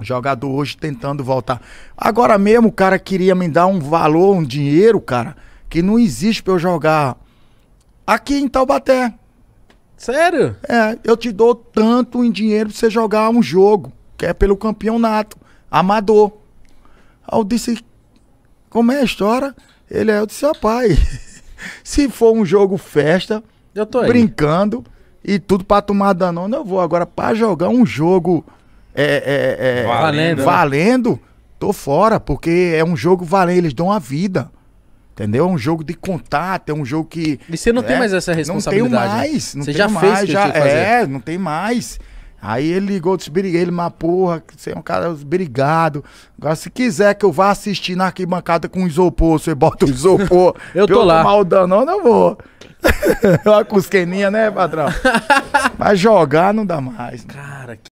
Jogador hoje tentando voltar. Agora mesmo o cara queria me dar um valor, um dinheiro, cara, que não existe pra eu jogar aqui em Taubaté. Sério? É, eu te dou tanto em dinheiro pra você jogar um jogo, que é pelo campeonato, amador. Aí eu disse, como é a história? Ele é, eu disse, rapaz, se for um jogo festa, Eu tô aí. brincando e tudo pra tomar danone, eu vou. Agora, pra jogar um jogo é, é, é, Valendo, né? valendo, tô fora, porque é um jogo valendo, eles dão a vida. Entendeu? É um jogo de contato, é um jogo que. E você não tem é, mais essa responsabilidade. Não tenho mais. Não Você já fez mais, que já. É, não tem mais. Aí ele ligou, disse, briguei, ele, mas porra, você é um cara obrigado. Agora, se quiser que eu vá assistir na arquibancada com isopor, você bota o isopor. Eu tô lá. tomar o danone, eu vou. Uma cusqueninha, né, patrão? Mas jogar não dá mais. Cara, que